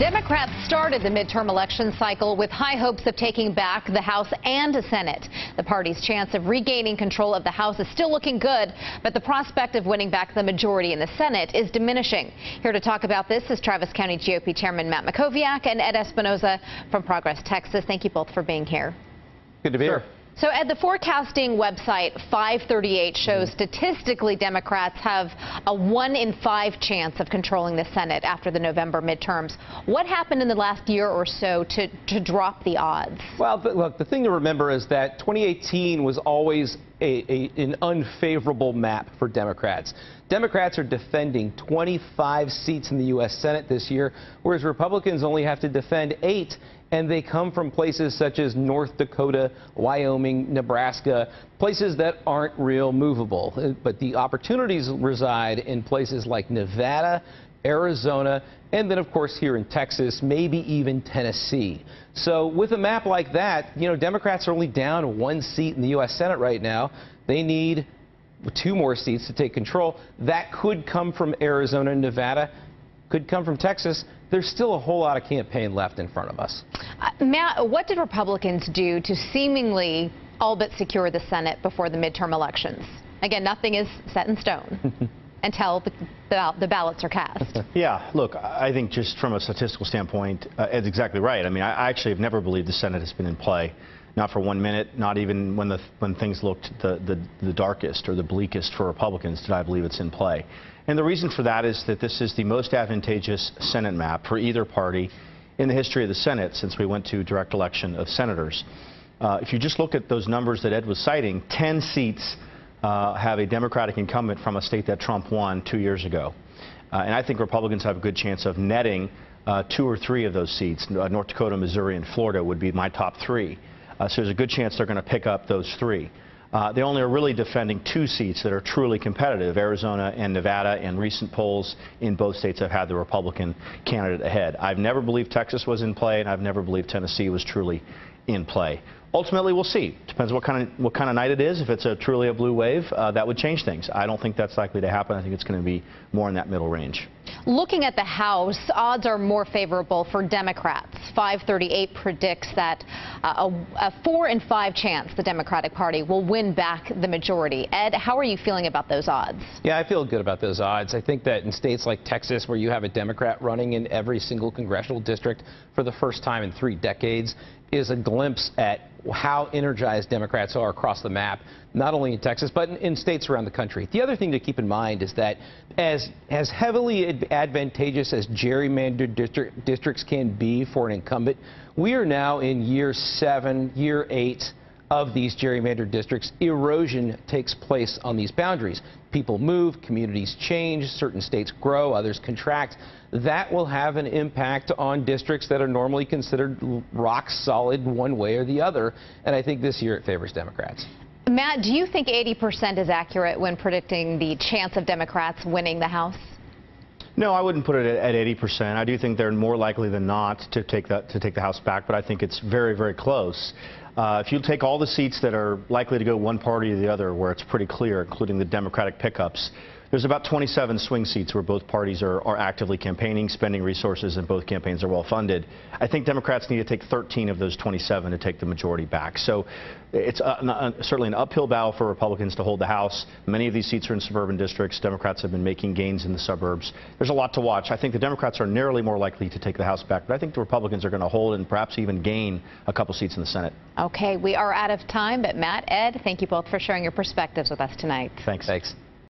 Democrats started the midterm election cycle with high hopes of taking back the House and the Senate. The party's chance of regaining control of the House is still looking good, but the prospect of winning back the majority in the Senate is diminishing. Here to talk about this is Travis County GOP Chairman Matt Mackowiak and Ed Espinoza from Progress Texas. Thank you both for being here. Good to be here. So, at the forecasting website 538 shows statistically Democrats have a one in five chance of controlling the Senate after the November midterms. What happened in the last year or so to, to drop the odds? Well, look, the thing to remember is that 2018 was always a, a, an unfavorable map for Democrats. Democrats are defending 25 seats in the U.S. Senate this year, whereas Republicans only have to defend eight, and they come from places such as North Dakota, Wyoming, Nebraska, places that aren't real movable. Uh, but the opportunities reside in places like Nevada, Arizona, and then, of course, here in Texas, maybe even Tennessee. So with a map like that, you know, Democrats are only down one seat in the U.S. Senate right now. They need two more seats to take control. That could come from Arizona and Nevada, could come from Texas. There's still a whole lot of campaign left in front of us. Uh, Matt, what did Republicans do to seemingly all but secure the Senate before the midterm elections? Again, nothing is set in stone. until the, the, the, ballots are cast. yeah, look, I think just from a statistical standpoint, uh, Ed's exactly right. I mean, I, I actually have never believed the Senate has been in play not for one minute, not even when, the, when things looked the, the, the darkest or the bleakest for Republicans did I believe it's in play. And the reason for that is that this is the most advantageous Senate map for either party in the history of the Senate since we went to direct election of senators. Uh, if you just look at those numbers that Ed was citing, 10 seats uh, have a Democratic incumbent from a state that Trump won two years ago. Uh, and I think Republicans have a good chance of netting uh, two or three of those seats. Uh, North Dakota, Missouri, and Florida would be my top three. Uh, so there's a good chance they're going to pick up those three. They only are really defending two seats that are truly competitive, Arizona and Nevada, and recent polls in both states have had the Republican candidate ahead. I've never believed Texas was in play, and I've never believed Tennessee was truly in play. Ultimately, we'll see. Depends what kind of what kind of night it is. If it's a truly a blue wave, uh, that would change things. I don't think that's likely to happen. I think it's going to be more in that middle range. Looking at the House, odds are more favorable for Democrats. 538 predicts that uh, a, a four in five chance the Democratic Party will win back the majority. Ed, how are you feeling about those odds? Yeah, I feel good about those odds. I think that in states like Texas, where you have a Democrat running in every single congressional district for the first time in three decades, is a glimpse at how energized Democrats are across the map, not only in Texas, but in, in, states around the country. The other thing to keep in mind is that as, as heavily advantageous as gerrymandered district, districts can be for an incumbent, we are now in year seven, year eight of these gerrymandered districts, erosion takes place on these boundaries. People move, communities change, certain states grow, others contract. That will have an impact on districts that are normally considered rock solid one way or the other. And I think this year it favors Democrats. Matt, do you think 80% is accurate when predicting the chance of Democrats winning the House? No, I wouldn't put it at 80%. I do think they're more likely than not to take, the, to take the House back, but I think it's very, very close. Uh, if you take all the seats that are likely to go one party or the other, where it's pretty clear, including the Democratic pickups, there's about 27 swing seats where both parties are, are, actively campaigning, spending resources, and both campaigns are well funded. I think Democrats need to take 13 of those 27 to take the majority back. So it's uh, a, a, uh, certainly an uphill battle for Republicans to hold the House. Many of these seats are in suburban districts. Democrats have been making gains in the suburbs. There's a lot to watch. I think the Democrats are narrowly more likely to take the House back, but I think the Republicans are going to hold and perhaps even gain a couple seats in the Senate. Okay, we are out of time, but Matt, Ed, thank you both for sharing your perspectives with us tonight. Thanks. Thanks.